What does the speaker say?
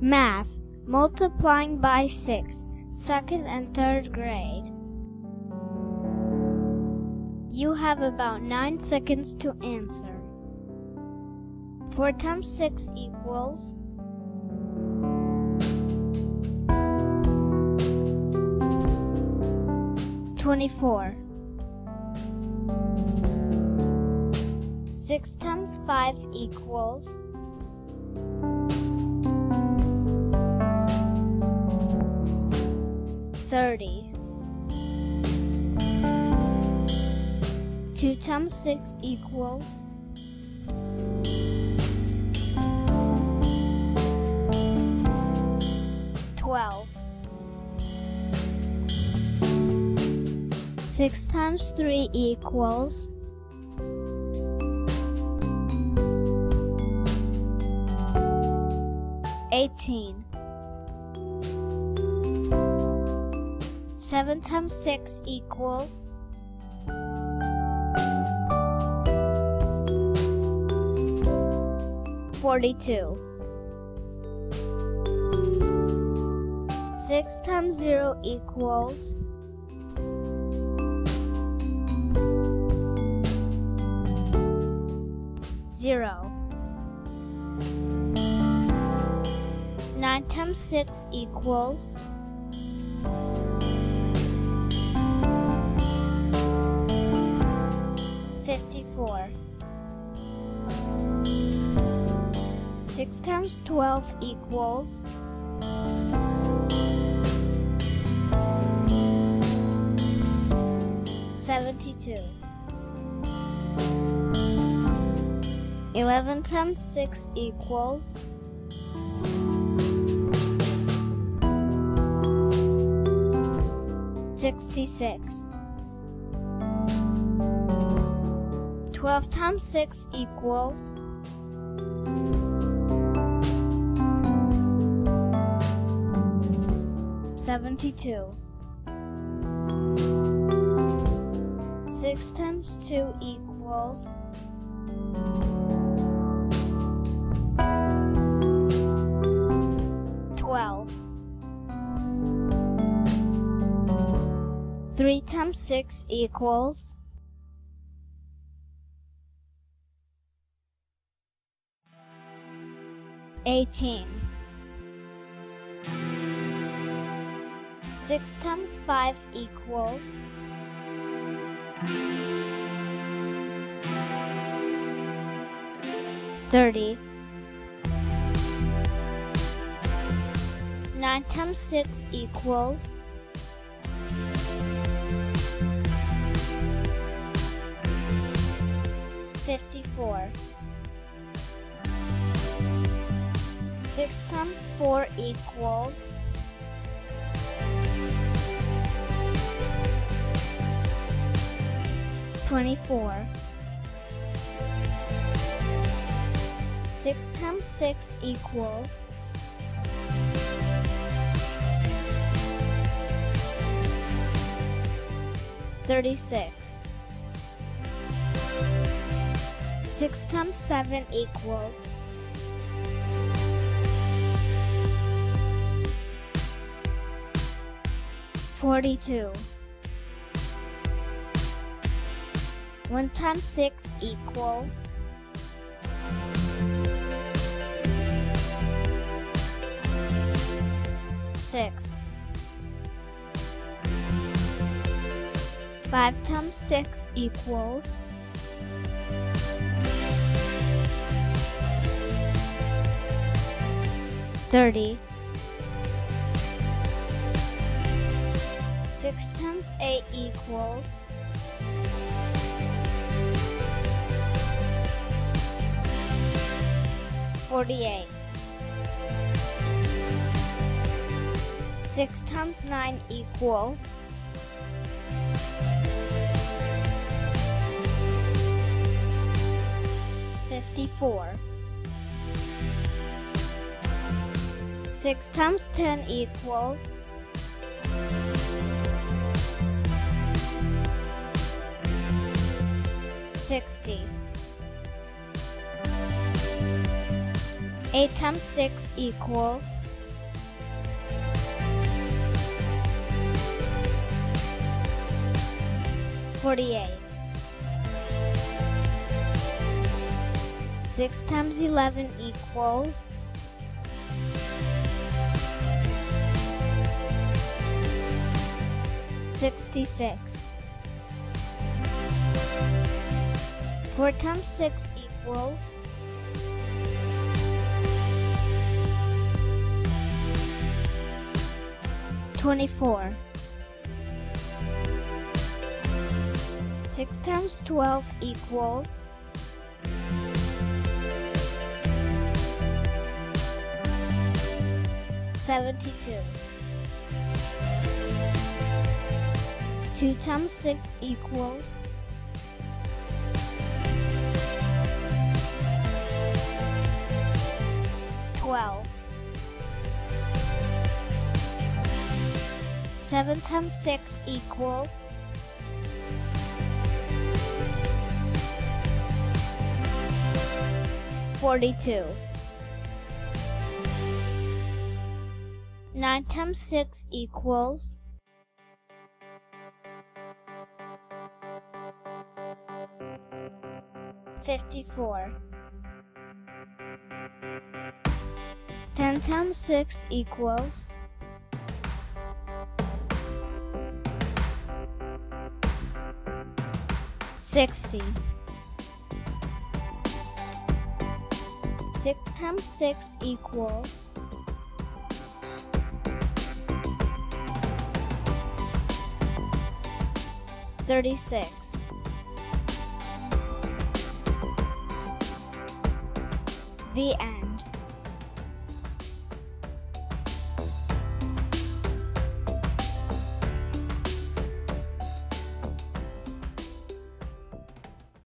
Math, multiplying by 6, second and third grade. You have about 9 seconds to answer. 4 times 6 equals. Twenty-four. Six times five equals. Thirty. Two times six equals. Twelve. Six times three equals. Eighteen. Seven times six equals. Forty-two. Six times zero equals. Zero. Nine times six equals. 6 times 12 equals... 72. 11 times 6 equals 66. 12 times 6 equals Seventy-two. Six times two equals. Twelve. Three times six equals. Eighteen. Six times five equals. Thirty. Nine times six equals. Fifty-four. Six times four equals. Twenty-four. Six times six equals. Thirty-six. Six times seven equals. Forty-two. One times six equals. Six. Five times six equals. Thirty. Six times eight equals. Forty-eight. Six times nine equals. Fifty-four. Six times ten equals. Sixty. 8 times 6 equals Forty-eight. Six times eleven equals sixty-six. Four times six equals 24. 6 times 12 equals Seventy-two. Two times six equals twelve. 7 times 6 equals Forty-two. Nine times six equals Fifty-four. Ten times six equals Sixty. Six times six equals Thirty-six. The end.